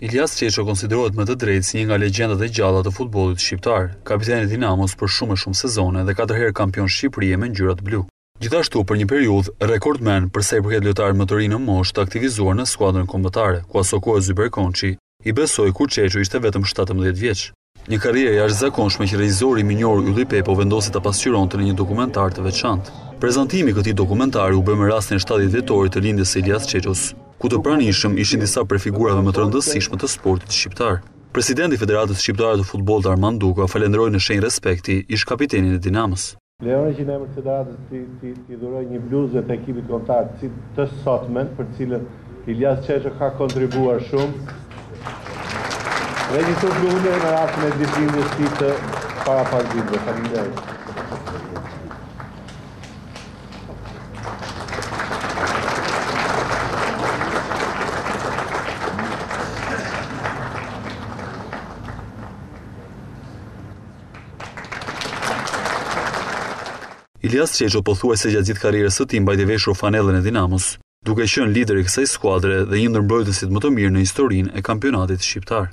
Iljaz Çeço konsiderohet me të drejtë si një nga legjendat e gjalla të futbollit shqiptar, kapiten i Dinamos për shumë e shumë sezone dhe katër herë kampion Shqipërie me ngjyrat blu. Gjithashtu për një periudhë, rekordmen për sa i përket lojtarit më të ri në moshë të aktivizuar në skuadrën kombëtare, ku aso kohe Zyber Konçi i besoi kur Çeço ishte vetëm shtatëmbëdhjetë vjeç. Një karrierë e jashtëzakonshme që regjisori i mirënjohur Ylli Pepo vendosi ta pasqyronte në një dokumentar të veçantë. Prezantimi i këtij dokumentari u bë me rastin e shtatëdhjetë vjetorit të lindjes së Iljaz Çeços, ku të pranishëm ishin disa prej figurave më të rëndësishme të sportit shqiptar. Presidenti i Federatës Shqiptare të Futbollit Armand Duka falënderoi në shenjë respekti ish-kapitenin e Dinamos. Më lejoni që në emër të Federatës t'i dhuroj një bluzë të ekipit kombëtar të sotmen, për të cilën Iljaz Çeço ka kontribuar shumë. Dhe një shumë bluzë në rastin e ditëlindjes së të parapagimeve. Faleminderit. Iljaz Çeço pothuajse gjatë gjithë karrierës së tij mbajti veshur fanellën e Dinamos, duke qenë lider i kësaj skuadre dhe një ndër mbrojtësit më të mirë në historinë e kampionatit shqiptar.